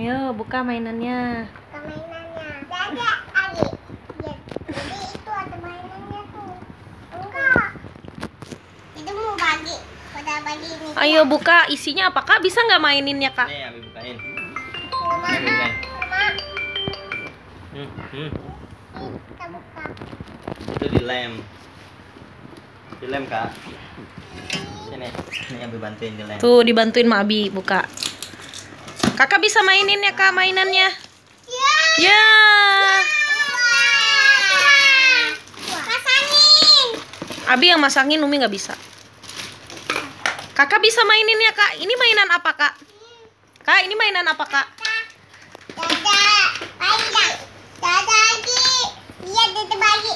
Ayo buka mainannya. Ke mainannya. Ada Ali. Ya, jadi itu ada mainannya tuh. Enggak. Itu mau bagi. Udah bagi ini. Ayo buka isinya apa kak? Bisa nggak maininnya kak? Nih, Abi bukain. Mama, mama. Hmm, hmm. Kita buka. Itu dilem. Dilem, Kak. Sini. Nih Abi bantuin dilem. Tuh dibantuin Ma Abi buka. Kakak bisa mainin ya kak mainannya? Ya. Ya. Wah. Pasangin. Abi yang masangin, Umi nggak bisa. Kakak bisa mainin ya kak? Ini mainan apa kak? Kak ini mainan apa kak? Dadah lagi. Iya, dadah bagi.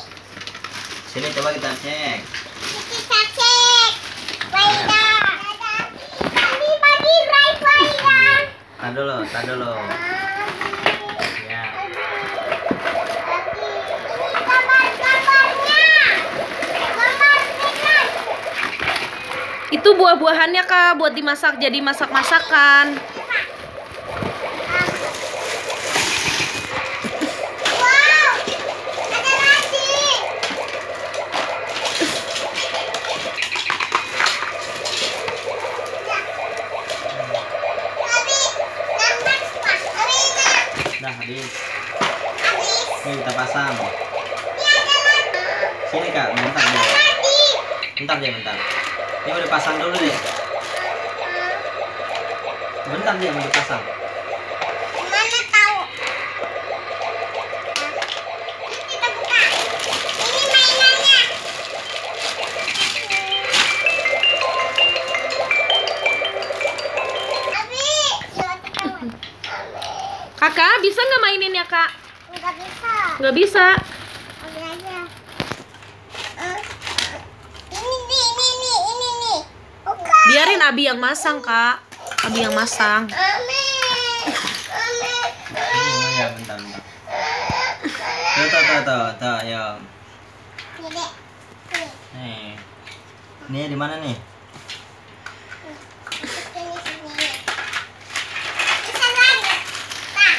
Sini coba kita cek. Kita cek. Faida. Bagi bagi right Faida. Tahan dulu, tahan dulu. Ya. Itu buah-buahannya kak buat dimasak jadi masak-masakan. Wow. Ada lagi. Abi, gambar Pak. Abi, Nih kita pasang. Ini. Sini Kak, bentar lagi. Bentar deh, bentar. Ini udah pasang dulu deh. Bentar dia mau dipasang. Ya? Enggak bisa. Nggak bisa. Ambil aja. Eh, Ini nih, ini nih, ini nih. Buka. Biarin Abi yang masang kak. Abi yang masang. Ame. Ame. Oh ya, bentar, bentar. Tuh, tuh, tuh, tuh, tuh, ya. Nih. Nih. Ini di mana nih? Ini sini. Bisa lagi. Nah.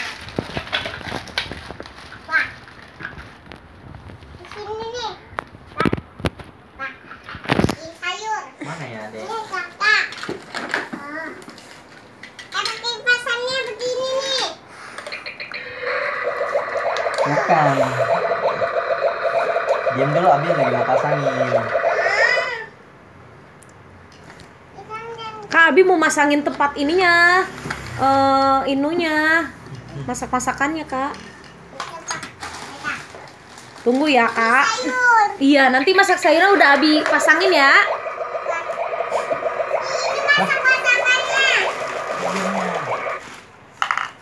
Wah. Di sini nih. Wah. Wah. Ini sayur. Mana ya, Dek? Ini kakak. Oh. Eh, pakai pasangnya begini nih. Bukan. Diam dulu, Abi lagi mau pasangin. Kak Abi mau masangin tempat ininya. eh inunya. Masak-masakannya kak. Tunggu ya kak. Sayur. Iya nanti masak sayurnya udah Abi pasangin ya. Ini masak-masakannya.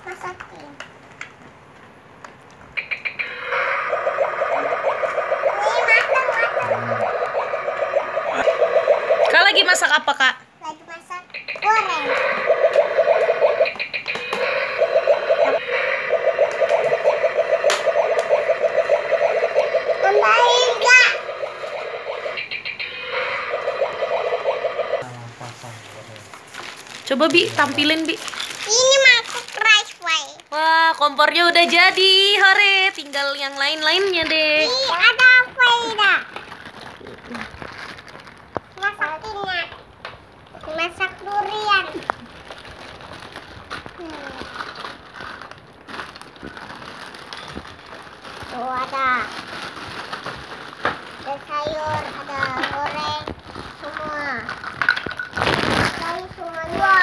Masakin. Ini matang, matang. Kak lagi masak apa kak? Lagi masak goreng. Tambahin? Coba Bi tampilin Bi. Ini masuk rice way. Wah kompornya udah jadi. Hore tinggal yang lain-lainnya deh. Ini ada faida. Masak durian. Hmm. Tuh ada. Ada sayur, ada goreng, semua. Kali semuanya.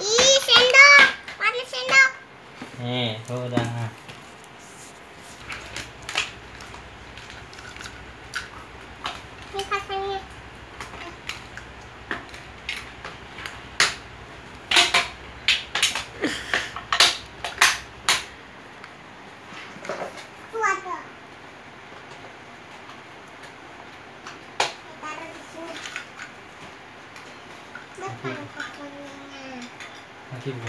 Ih, sendok. Mana sendok? Nih, tuh udah. Ini pasangnya. Tuh ada. Taruh di sini. Depan pasangnya. Lagi bu.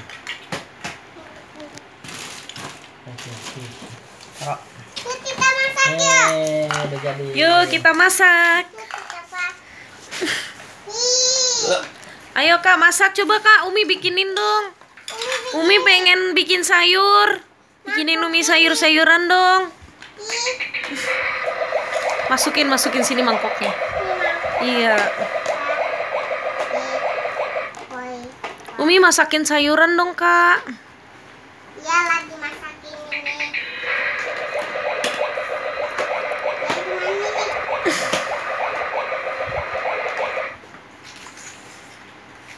Lagi, lagi. Taruh. Yuk kita masak yuk. Eh, udah jadi. Yuk kita masak. Yuk kita masak. Nih. Ayo kak masak coba kak Umi bikinin dong. Umi pengen bikin sayur. Bikinin Umi sayur-sayuran dong. Ih, Masukin, masukin sini mangkoknya. ini Iya. mah. Ih, Boy. Umi masakin sayuran dong, Kak. Iya lagi masakin ini. Ya?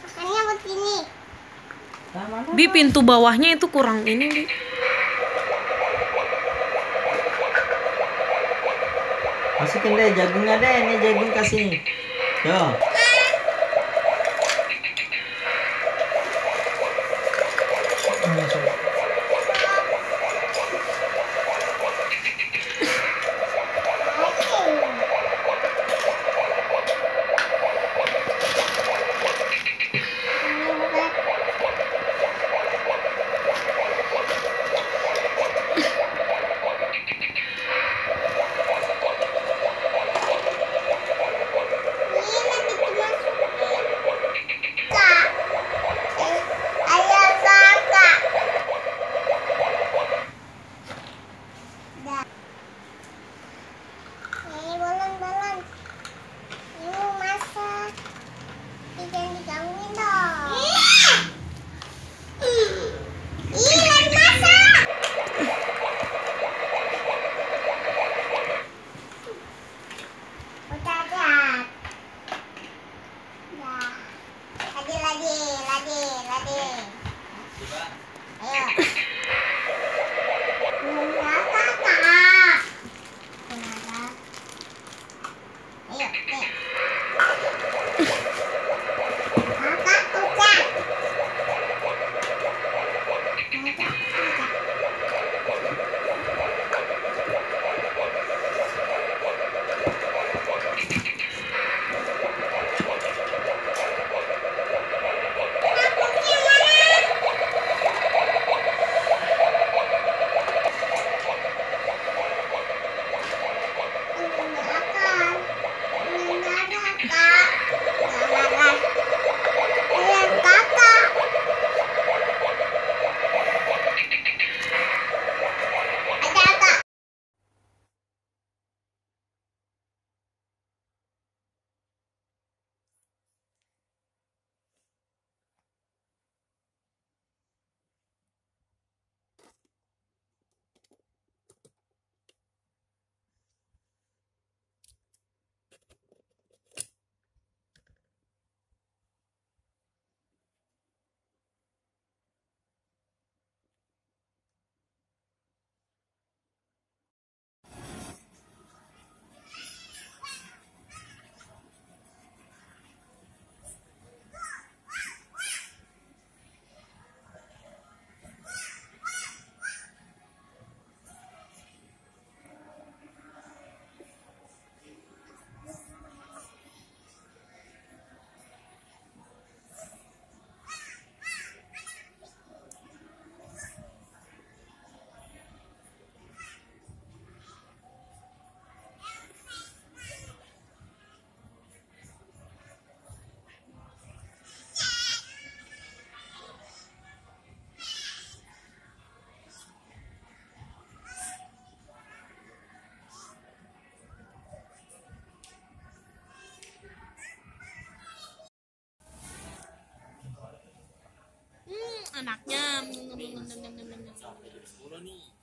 Makannya begini. Bi pintu bawahnya itu kurang ini, Bi. Masukin deh jagungnya deh, ini jagung kasih. Tuh. Anaknya. Tuh.